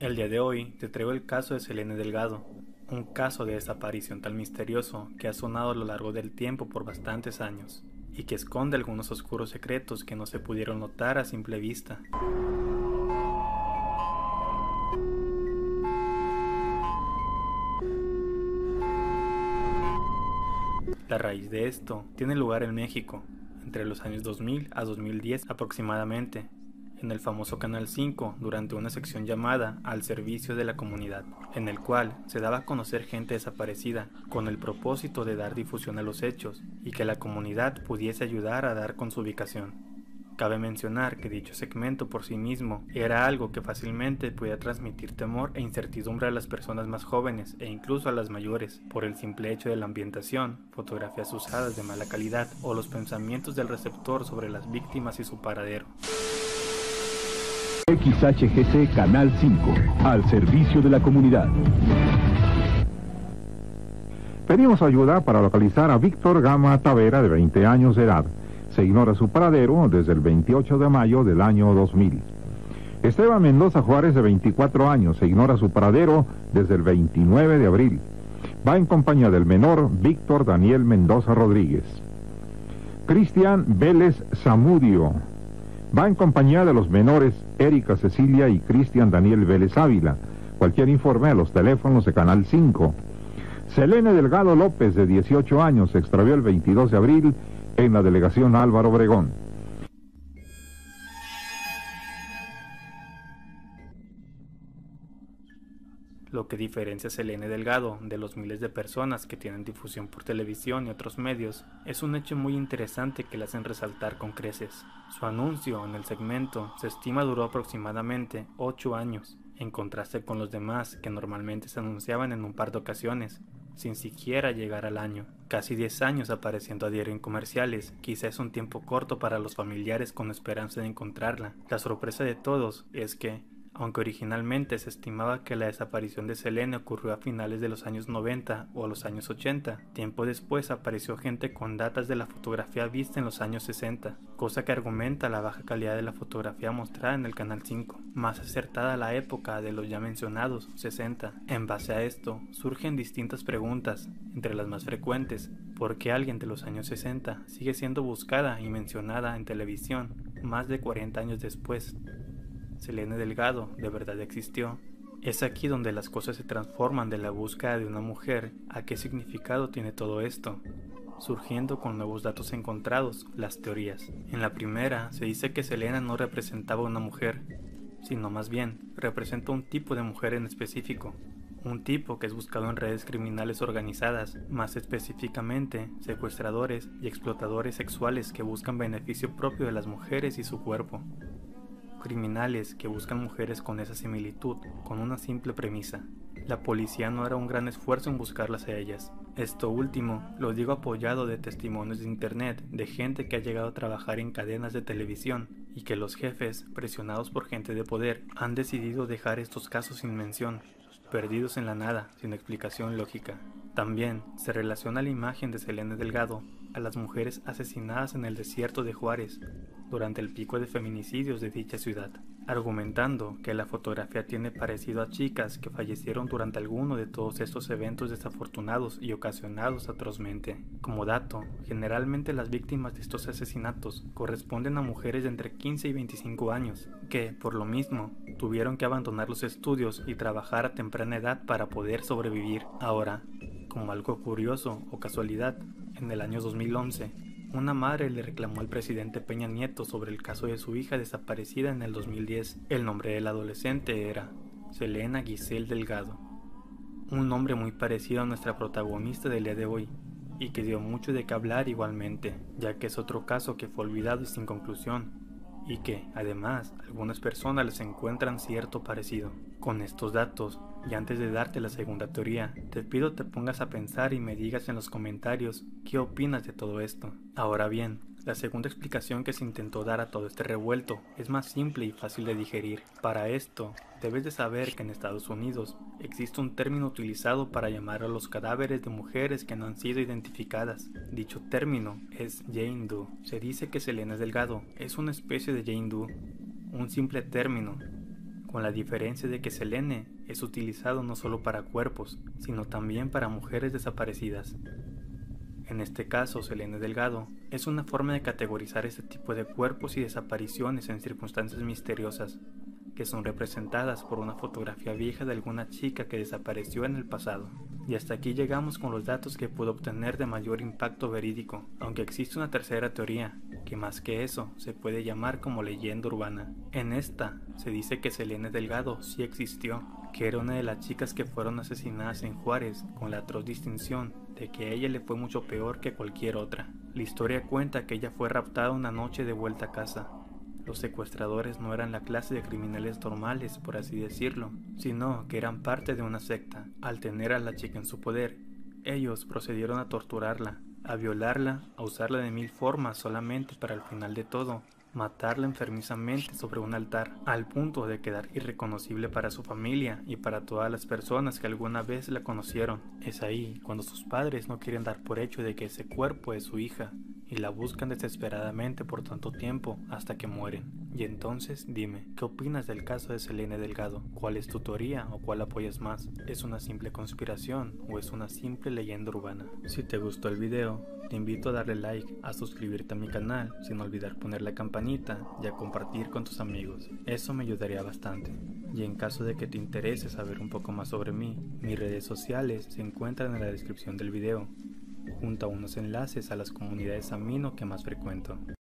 El día de hoy te traigo el caso de Selene Delgado, un caso de desaparición tan misterioso que ha sonado a lo largo del tiempo por bastantes años y que esconde algunos oscuros secretos que no se pudieron notar a simple vista. La raíz de esto tiene lugar en México, entre los años 2000 a 2010 aproximadamente, en el famoso Canal 5 durante una sección llamada Al Servicio de la Comunidad, en el cual se daba a conocer gente desaparecida con el propósito de dar difusión a los hechos y que la comunidad pudiese ayudar a dar con su ubicación. Cabe mencionar que dicho segmento por sí mismo era algo que fácilmente podía transmitir temor e incertidumbre a las personas más jóvenes e incluso a las mayores, por el simple hecho de la ambientación, fotografías usadas de mala calidad o los pensamientos del receptor sobre las víctimas y su paradero. XHGC Canal 5, al servicio de la comunidad. Pedimos ayuda para localizar a Víctor Gama Tavera, de 20 años de edad. Se ignora su paradero desde el 28 de mayo del año 2000. Esteban Mendoza Juárez, de 24 años, se ignora su paradero desde el 29 de abril. Va en compañía del menor Víctor Daniel Mendoza Rodríguez. Cristian Vélez Zamudio, Va en compañía de los menores Erika Cecilia y Cristian Daniel Vélez Ávila. Cualquier informe a los teléfonos de Canal 5. Selene Delgado López, de 18 años, se extravió el 22 de abril en la delegación Álvaro Obregón. Lo que diferencia a Selene Delgado de los miles de personas que tienen difusión por televisión y otros medios es un hecho muy interesante que le hacen resaltar con creces. Su anuncio en el segmento se estima duró aproximadamente 8 años, en contraste con los demás que normalmente se anunciaban en un par de ocasiones, sin siquiera llegar al año. Casi 10 años apareciendo a diario en comerciales, quizá es un tiempo corto para los familiares con esperanza de encontrarla. La sorpresa de todos es que, aunque originalmente se estimaba que la desaparición de Selene ocurrió a finales de los años 90 o a los años 80, tiempo después apareció gente con datas de la fotografía vista en los años 60, cosa que argumenta la baja calidad de la fotografía mostrada en el Canal 5, más acertada a la época de los ya mencionados 60. En base a esto, surgen distintas preguntas, entre las más frecuentes, ¿por qué alguien de los años 60 sigue siendo buscada y mencionada en televisión más de 40 años después? Selene Delgado de verdad existió. Es aquí donde las cosas se transforman de la búsqueda de una mujer a qué significado tiene todo esto, surgiendo con nuevos datos encontrados, las teorías. En la primera se dice que Selena no representaba una mujer, sino más bien representa un tipo de mujer en específico, un tipo que es buscado en redes criminales organizadas, más específicamente secuestradores y explotadores sexuales que buscan beneficio propio de las mujeres y su cuerpo criminales que buscan mujeres con esa similitud, con una simple premisa. La policía no hará un gran esfuerzo en buscarlas a ellas. Esto último lo digo apoyado de testimonios de internet de gente que ha llegado a trabajar en cadenas de televisión y que los jefes, presionados por gente de poder, han decidido dejar estos casos sin mención, perdidos en la nada, sin explicación lógica. También se relaciona la imagen de Selene Delgado a las mujeres asesinadas en el desierto de Juárez durante el pico de feminicidios de dicha ciudad, argumentando que la fotografía tiene parecido a chicas que fallecieron durante alguno de todos estos eventos desafortunados y ocasionados atrozmente. Como dato, generalmente las víctimas de estos asesinatos corresponden a mujeres de entre 15 y 25 años, que, por lo mismo, tuvieron que abandonar los estudios y trabajar a temprana edad para poder sobrevivir. Ahora, como algo curioso o casualidad, en el año 2011, una madre le reclamó al presidente Peña Nieto sobre el caso de su hija desaparecida en el 2010. El nombre del adolescente era Selena Giselle Delgado, un nombre muy parecido a nuestra protagonista del día de hoy, y que dio mucho de qué hablar igualmente, ya que es otro caso que fue olvidado y sin conclusión, y que, además, algunas personas les encuentran cierto parecido. Con estos datos, y antes de darte la segunda teoría, te pido te pongas a pensar y me digas en los comentarios qué opinas de todo esto. Ahora bien, la segunda explicación que se intentó dar a todo este revuelto es más simple y fácil de digerir. Para esto, debes de saber que en Estados Unidos existe un término utilizado para llamar a los cadáveres de mujeres que no han sido identificadas. Dicho término es Jane Doe. Se dice que Selena Delgado es una especie de Jane Doe, un simple término con la diferencia de que Selene es utilizado no solo para cuerpos, sino también para mujeres desaparecidas. En este caso, Selene Delgado es una forma de categorizar este tipo de cuerpos y desapariciones en circunstancias misteriosas, que son representadas por una fotografía vieja de alguna chica que desapareció en el pasado. Y hasta aquí llegamos con los datos que pudo obtener de mayor impacto verídico, aunque existe una tercera teoría, que más que eso se puede llamar como leyenda urbana. En esta se dice que Selene Delgado sí existió, que era una de las chicas que fueron asesinadas en Juárez con la atroz distinción de que a ella le fue mucho peor que cualquier otra. La historia cuenta que ella fue raptada una noche de vuelta a casa. Los secuestradores no eran la clase de criminales normales, por así decirlo, sino que eran parte de una secta. Al tener a la chica en su poder, ellos procedieron a torturarla, a violarla, a usarla de mil formas solamente para al final de todo matarla enfermizamente sobre un altar, al punto de quedar irreconocible para su familia y para todas las personas que alguna vez la conocieron. Es ahí cuando sus padres no quieren dar por hecho de que ese cuerpo es su hija y la buscan desesperadamente por tanto tiempo hasta que mueren. Y entonces dime, ¿qué opinas del caso de Selene Delgado? ¿Cuál es tu teoría o cuál apoyas más? ¿Es una simple conspiración o es una simple leyenda urbana? Si te gustó el video, te invito a darle like, a suscribirte a mi canal, sin olvidar poner la campanita y a compartir con tus amigos. Eso me ayudaría bastante. Y en caso de que te interese saber un poco más sobre mí, mis redes sociales se encuentran en la descripción del video junto a unos enlaces a las comunidades amino que más frecuento.